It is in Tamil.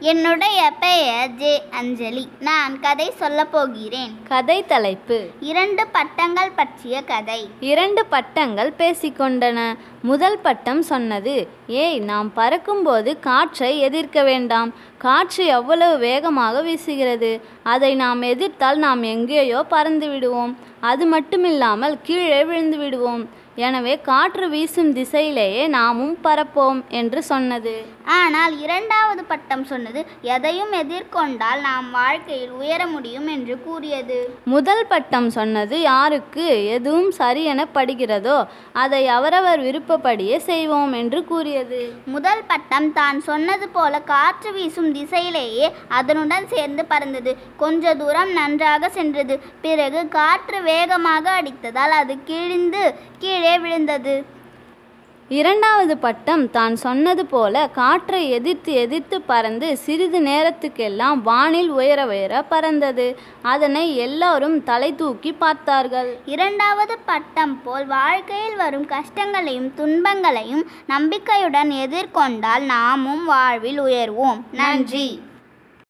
என்னுடைய பெயர் ஜே அஞ்சலி. நான் கதை சொல்லப் போகிறேன். கதை தலைப்பு. இரண்டு பட்டங்கள் பற்றிய கதை. இரண்டு பட்டங்கள் பேசிக்கொண்டன. முதல் பட்டம் சொன்னது ஏய் நாம் பறக்கும்போது காற்றை எதிர்க்க வேண்டாம். காற்று எவ்வளவு வேகமாக வீசுகிறது. அதை நாம் எதிர்த்தால் நாம் எங்கேயோ பறந்து விடுவோம். அது மட்டுமில்லாமல் கீழே விழுந்து விடுவோம். எனவே காற்று வீசும் திசையிலேயே நாமும் பறப்போம் என்று சொன்னது. ஆனால் இரண்டாவது பட்டம் சொன்னது எதையும் எதிர்கொண்டால் நாம் வாழ்க்கையில் உயர முடியும் என்று கூறியது. முதல் பட்டம் சொன்னது யாருக்கு எதுவும் சரி என படுகிறதோ அதை அவரவர் விருப்பப்படியே செய்வோம் என்று கூறியது. முதல் பட்டம் தான் சொன்னது போல காற்று வீசும் திசையிலேயே அதனுடன் சேர்ந்து பறந்தது. கொஞ்ச தூரம் நன்றாக சென்றது. பிறகு காற்று வேகமாக அடித்ததால் அது கிழிந்து கீழே விழுந்தது. இரண்டாவது பட்டம் தான் சொன்னது போல காற்றை எதிர்த்து எதிர்த்து பறந்து சிறிது நேரத்துக்கெல்லாம் வானில் உயர உயர பறந்தது. அதனை எல்லோரும் தலை தூக்கி பார்த்தார்கள். இரண்டாவது பட்டம் போல் வாழ்க்கையில் வரும் கஷ்டங்களையும் துன்பங்களையும் நம்பிக்கையுடன் எதிர்கொண்டால் நாமும் வாழ்வில் உயர்வோம். நன்றி.